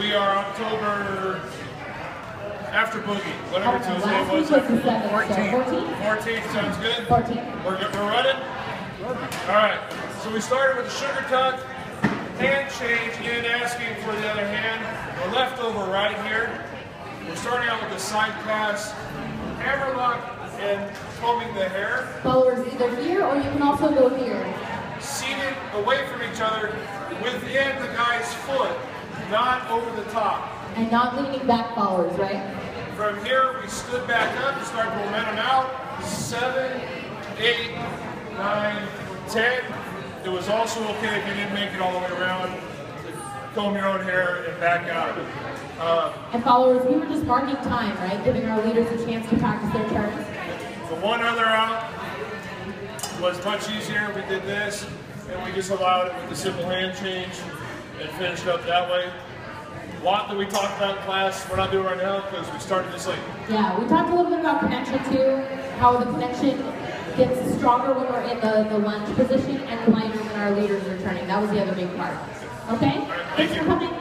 we are October after Boogie, whatever Okay, Tuesday last it was. week was the seventh, so 14th. 14th? 14th sounds good. 14th. We're, good- we're running? All right. So we started with a sugar tuck, hand change in, asking for the other hand. The leftover right here. We're starting out with a side pass, hammer lock, and combing the hair. Followers either here or you can also go here. Seated away from each other within the guy's foot, not over the top. And not leaning back followers, right? From here, we stood back up to start momentum out. Seven, eight, nine, ten. It was also okay if you didn't make it all the way around to comb your own hair and back out. Uh, And followers, we were just marking time, right? Giving our leaders a chance to practice their turns. the one other out was much easier. We did this, and we just allowed it with a simple hand change and finished up that way. A lot that we talked about in class, we're not doing right now because we started this late. Yeah, we talked a little bit about connection too, how the connection gets stronger when we're in the, the lunge position and lighter when our leaders are turning. That was the other big part. Okay? thank Thanks you. for coming.